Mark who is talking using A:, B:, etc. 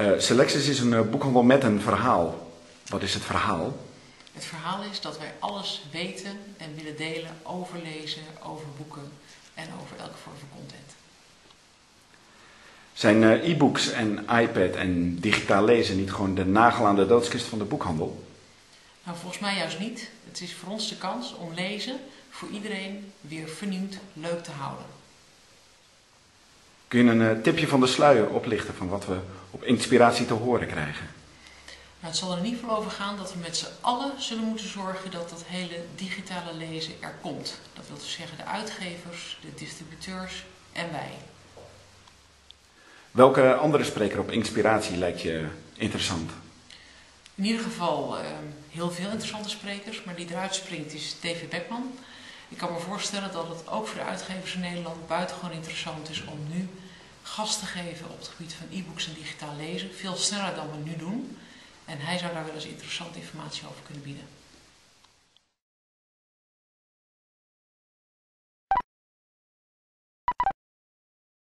A: Uh, is een uh, boekhandel met een verhaal. Wat is het verhaal?
B: Het verhaal is dat wij alles weten en willen delen over lezen, over boeken en over elke vorm van content.
A: Zijn uh, e-books en iPad en digitaal lezen niet gewoon de nagel aan de doodskist van de boekhandel?
B: Nou, volgens mij juist niet. Het is voor ons de kans om lezen voor iedereen weer vernieuwd leuk te houden.
A: Kun je een uh, tipje van de sluier oplichten van wat we op inspiratie te horen krijgen?
B: Nou, het zal er in ieder geval over gaan dat we met z'n allen zullen moeten zorgen dat dat hele digitale lezen er komt. Dat wil dus zeggen de uitgevers, de distributeurs en wij.
A: Welke andere spreker op inspiratie lijkt je interessant?
B: In ieder geval uh, heel veel interessante sprekers, maar die eruit springt is David Beckman. Ik kan me voorstellen dat het ook voor de uitgevers in Nederland buitengewoon interessant is om nu gas te geven op het gebied van e-books en digitaal lezen. Veel sneller dan we nu doen. En hij zou daar wel eens interessante informatie over kunnen bieden.